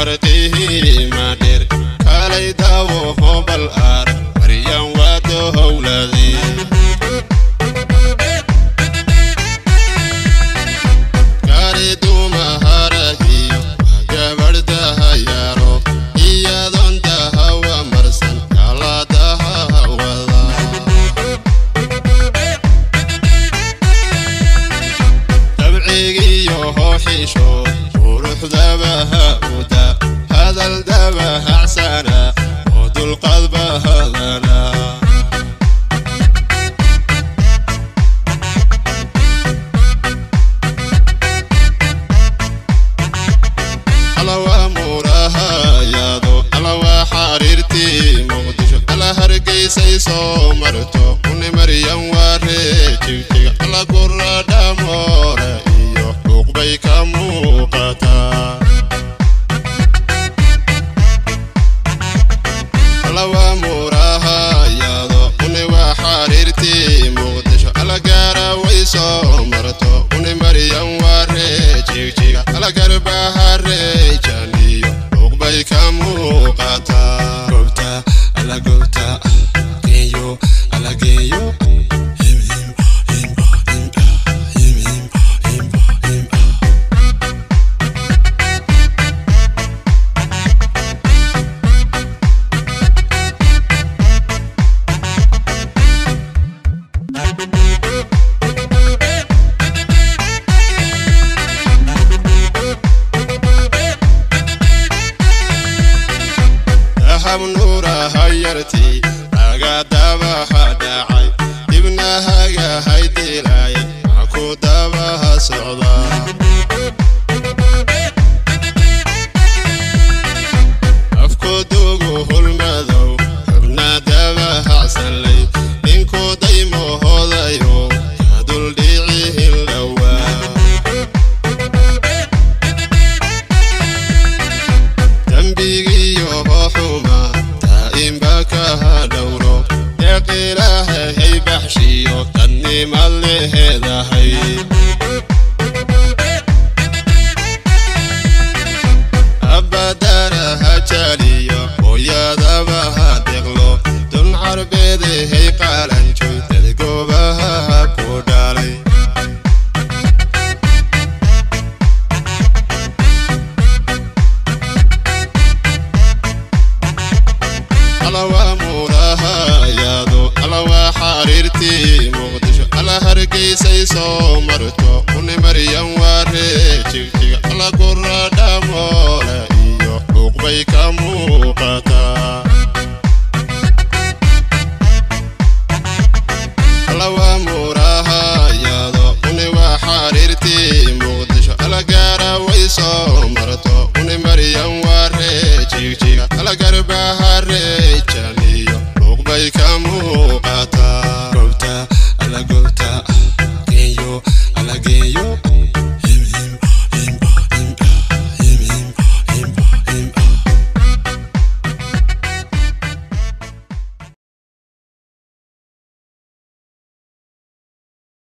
مرتي son. درهم نورا هيرتي راقا دابها داعي ابنها هاي ديلاي معكو دابها صعداي somewhere to talk.